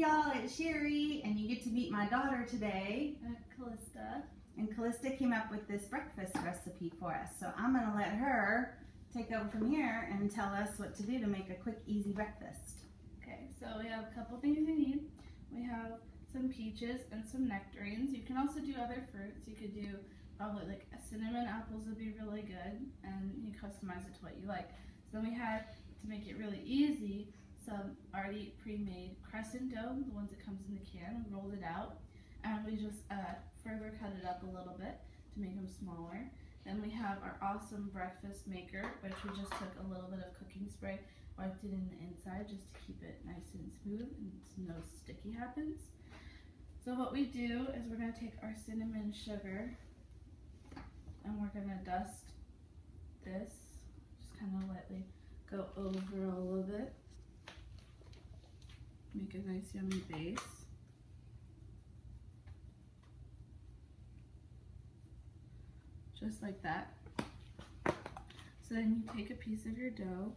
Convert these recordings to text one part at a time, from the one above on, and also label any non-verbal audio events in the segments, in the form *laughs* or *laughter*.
y'all, it's Sherry, and you get to meet my daughter today. Uh, Callista. And Callista came up with this breakfast recipe for us. So I'm gonna let her take over from here and tell us what to do to make a quick, easy breakfast. Okay, so we have a couple things you need. We have some peaches and some nectarines. You can also do other fruits. You could do probably like cinnamon apples would be really good, and you customize it to what you like. So then we had to make it really easy some already pre-made crescent dough, the ones that comes in the can. We rolled it out, and we just uh, further cut it up a little bit to make them smaller. Then we have our awesome breakfast maker, which we just took a little bit of cooking spray, wiped it in the inside just to keep it nice and smooth and no sticky happens. So what we do is we're to take our cinnamon sugar and we're to dust this, just kind of lightly go over all of it. Make a nice yummy base. Just like that. So then you take a piece of your dough.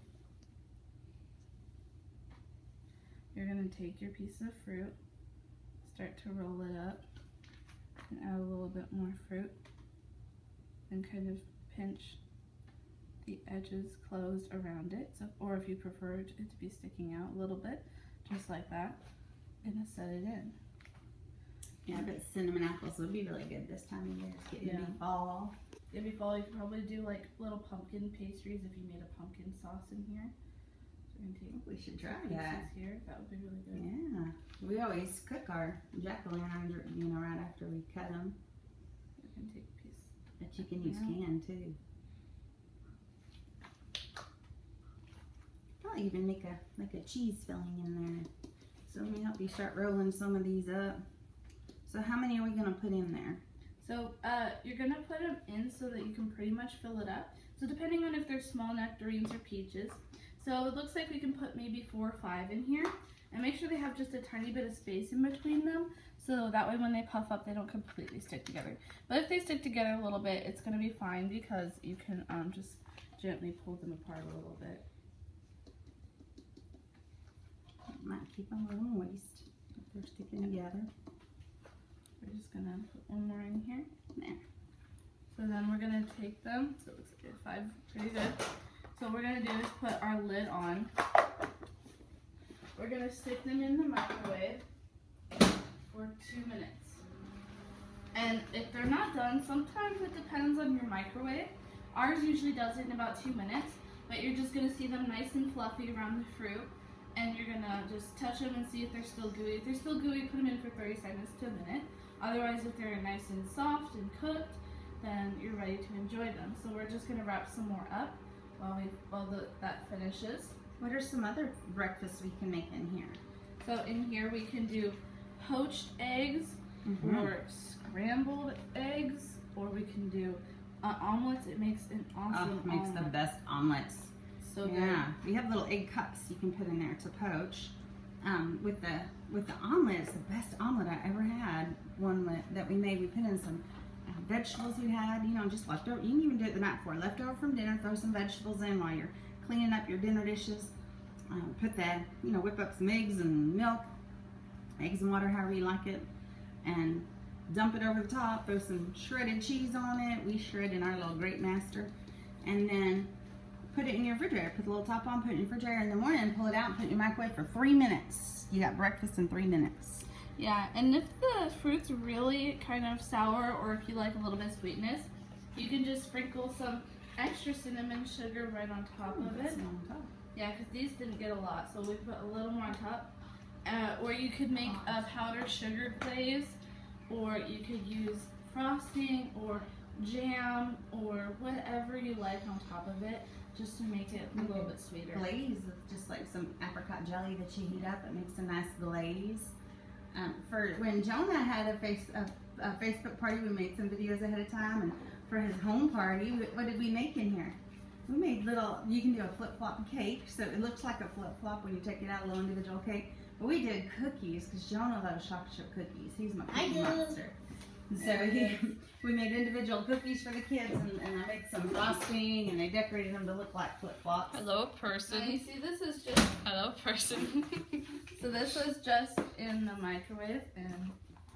You're going to take your piece of fruit, start to roll it up, and add a little bit more fruit, and kind of pinch the edges closed around it. So, or if you prefer it to be sticking out a little bit, just like that, and I set it in. Yeah, but cinnamon apples would be really good this time of year. It's getting to Yeah. be fall. If you fall, you could probably do like little pumpkin pastries if you made a pumpkin sauce in here. So we're gonna take We should try that. here. That would be really good. Yeah, we always cook our jack-o'-lanterns, you know, right after we cut them. We can take a piece. But you can use Yeah. canned too. Even make a like a cheese filling in there. So let me help you start rolling some of these up. So how many are we gonna put in there? So uh, you're gonna put them in so that you can pretty much fill it up. So depending on if they're small nectarines or peaches. So it looks like we can put maybe four or five in here. And make sure they have just a tiny bit of space in between them. So that way when they puff up, they don't completely stick together. But if they stick together a little bit, it's gonna be fine because you can um, just gently pull them apart a little bit. Might keep them a little moist if they're sticking together. We're just gonna put one more in here. There. So then we're gonna take them. So it looks like five, pretty good. So what we're gonna do is put our lid on. We're gonna stick them in the microwave for two minutes. And if they're not done, sometimes it depends on your microwave. Ours usually does it in about two minutes, but you're just gonna see them nice and fluffy around the fruit. And you're gonna just touch them and see if they're still gooey. If they're still gooey, put them in for 30 seconds to a minute. Otherwise, if they're nice and soft and cooked, then you're ready to enjoy them. So we're just gonna wrap some more up while we while the, that finishes. What are some other breakfasts we can make in here? So in here we can do poached eggs Mhm. or scrambled eggs, or we can do uh, omelets. It makes an awesome Oh, makes the best omelets. So good. Yeah, we have little egg cups you can put in there to poach. Um, with the with the omelet, it's the best omelet I ever had. One that, we made, we put in some uh, vegetables we had, you know, just leftover. You can even do it the night before, leftover from dinner. Throw some vegetables in while you're cleaning up your dinner dishes. Um, put that, you know, whip up some eggs and milk, eggs and water, however you like it, and dump it over the top. Throw some shredded cheese on it. We shred in our little Grate Master, and then put it in your refrigerator. Put the little top on, put it in your refrigerator in the morning, pull it out, and put it in your microwave for three minutes. You got breakfast in three minutes. Yeah, and if the fruit's really kind of sour, or if you like a little bit of sweetness, you can just sprinkle some extra cinnamon sugar right on top of it. Top. Yeah, because these didn't get a lot, so we put a little more on top. Uh, or you could make a powdered sugar glaze, or you could use frosting or jam or whatever you like on top of it, just to make it a little bit sweeter. Glaze with just like some apricot jelly that you heat up. It makes a nice glaze. Um, for when Jonah had a face a, a Facebook party, we made some videos ahead of time, and for his home party, what did we make in here? We made little. You can do a flip flop cake, so it looks like a flip flop when you take it out, a little individual cake. But we did cookies because Jonah loves chocolate chip cookies. He's my I cookie do. monster. And so he, *laughs* we made individual cookies for the kids, and, and I made some frosting, and they decorated them to look like flip flops. Hello, So you see, this is just Hello, person. *laughs* so this was just in the microwave, and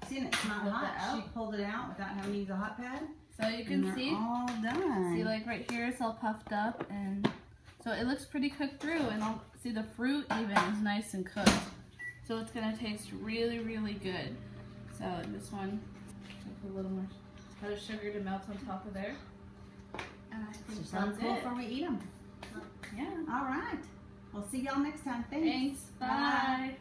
See, and it's not Pulled hot. out. She pulled it out without having to use a hot pad. so you can they're see. all done. See, like right here, it's all puffed up, and so it looks pretty cooked through. And I'll see the fruit even is nice and cooked, so it's gonna taste really, really good. So this one, I put a little more powdered sugar to melt on top of there. And I think sounds that's cool it. before we eat them. Yeah. All right. We'll see y'all next time. Thanks. Thanks. Bye.